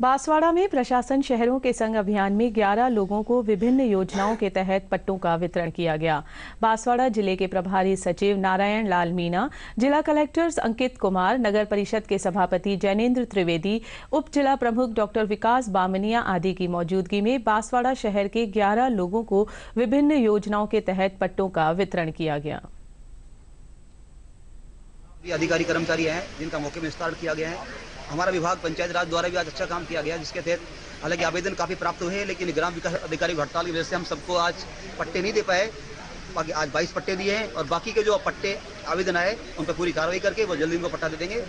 बांसवाड़ा में प्रशासन शहरों के संग अभियान में 11 लोगों को विभिन्न योजनाओं के तहत पट्टों का वितरण किया गया। बांसवाड़ा ज़िले के प्रभारी सचिव नारायण लाल मीना जिला कलेक्टर अंकित कुमार, नगर परिषद के सभापति जैनेन्द्र त्रिवेदी, उप जिला प्रमुख डॉक्टर विकास बामनिया आदि की मौजूदगी में बांसवाड़ा शहर के 11 लोगों को विभिन्न योजनाओं के तहत पट्टों का वितरण किया गया। अधिकारी कर्मचारी हैं, जिनका मौके में स्टार्ट किया गया है। हमारा विभाग पंचायत राज द्वारा भी आज अच्छा काम किया गया, जिसके तहत हालाँकि आवेदन काफ़ी प्राप्त हुए हैं, लेकिन ग्राम विकास अधिकारी हड़ताल की वजह से हम सबको आज पट्टे नहीं दे पाए। बाकी आज 22 पट्टे दिए हैं और बाकी के जो पट्टे आवेदन आए, उन पर पूरी कार्रवाई करके वो जल्दी उनको पट्टा दे देंगे।